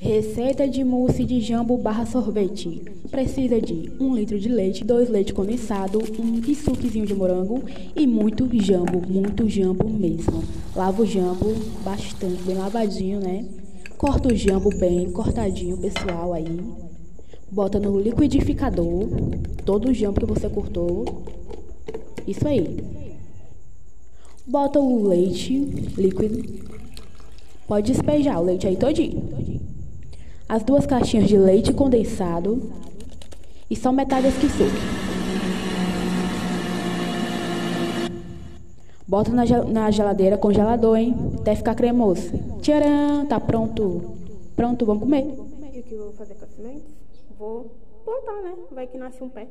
Receita de mousse de jambo barra sorvete. Precisa de 1 litro de leite, 2 leite condensado, um kisukezinho de morango e muito jambo, muito jambo mesmo. Lava o jambo bastante, bem lavadinho, né? Corta o jambo bem cortadinho, pessoal, aí. Bota no liquidificador, todo o jambo que você cortou. Isso aí. Bota o leite líquido. Pode despejar o leite aí todinho as duas caixinhas de leite condensado e só metade suco. Bota na, na geladeira, congelador, hein? Até ficar cremoso. Tcharam! Tá pronto. Pronto, vamos comer. E o que eu vou fazer com as sementes? Vou plantar, né? Vai que nasce um pé.